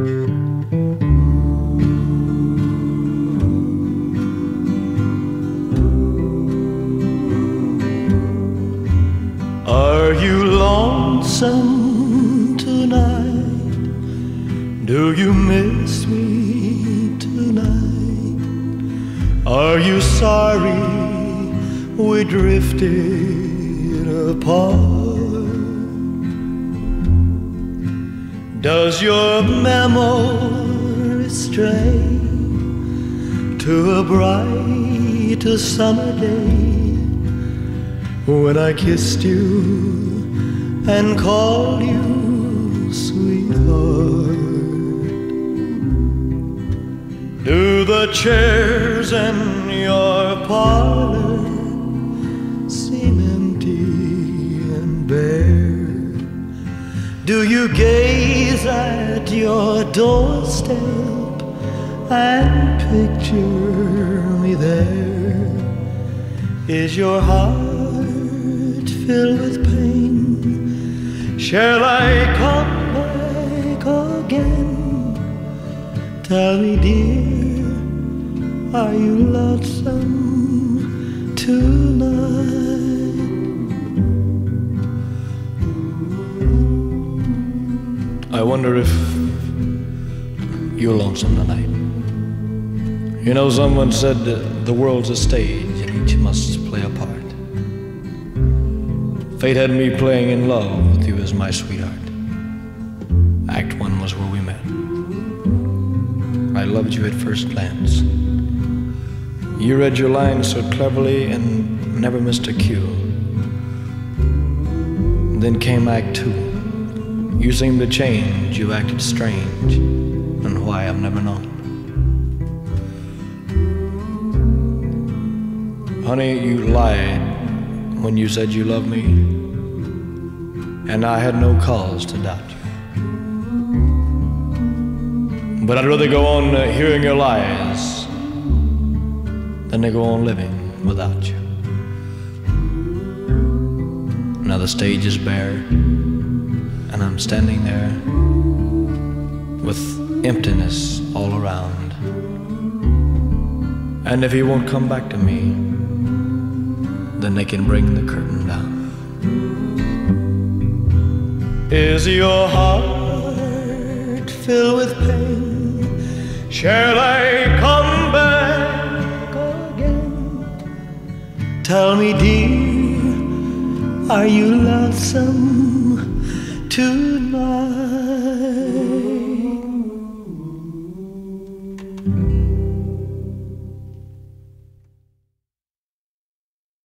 Are you lonesome tonight? Do you miss me tonight? Are you sorry we drifted apart? Does your memory stray to a bright summer day? when I kissed you and called you sweetheart. Do the chairs in your parlor gaze at your doorstep and picture me there? Is your heart filled with pain. Shall I come back again? Tell me, dear, are you lonesome tonight? I wonder if you're lonesome tonight. You know, someone said the world's a stage and each must play a part. Fate had me playing in love with you as my sweetheart. Act one was where we met. I loved you at first glance. You read your lines so cleverly and never missed a cue. Then came Act two. You seemed to change, you acted strange, and why I've never known. Honey, you lied when you said you loved me, and I had no cause to doubt you. But I'd rather go on uh, hearing your lies than to go on living without you. Now the stage is bare, standing there with emptiness all around. And if he won't come back to me, then they can bring the curtain down. Is your heart filled with pain? Shall I come back again? Tell me, dear, are you lonesome Mm-hmm.